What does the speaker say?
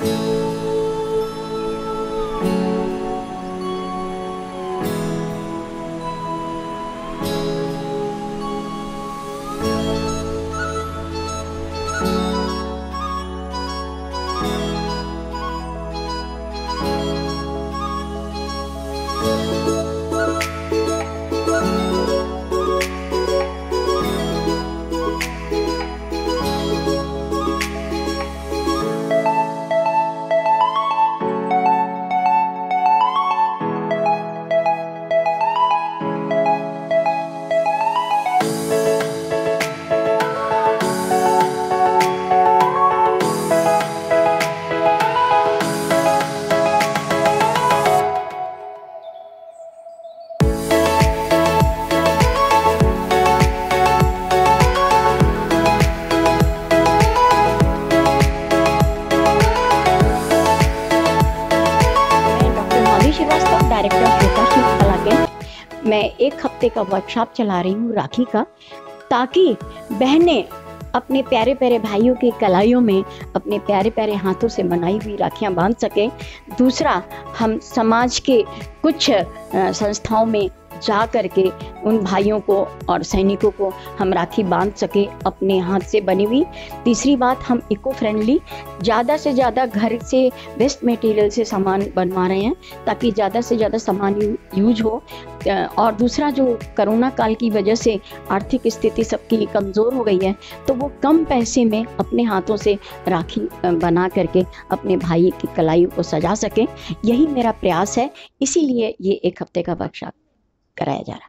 Música director Shweta Shivkala के मैं एक हफ़्ते का वर्कशॉप चला रही हूँ राखी का, ताकि बहनें अपने प्यारे प्यारे भाइयों की कलाइयों में अपने प्यारे प्यारे हाथों से बनाई हुई राखियाँ बाँध सकें। दूसरा, हम समाज के कुछ संस्थाओं में जा करके उन भाइयों को और सैनिकों को हम राखी बाँध सके, अपने हाथ से बनी हुई। तीसरी बात, हम इको फ्रेंडली ज़्यादा से ज़्यादा घर से वेस्ट मटेरियल से सामान बनवा रहे हैं, ताकि ज़्यादा से ज़्यादा सामान यूज़ हो। और दूसरा जो कोरोना काल की वजह से आर्थिक स्थिति सबकी कमज़ोर हो गई है तो वो कम पैसे में अपने हाथों से राखी बना करके अपने भाई की कलाइयों को सजा सकें। यही मेरा प्रयास है। इसीलिए ये एक हफ़्ते का वर्कशॉप कराया जा रहा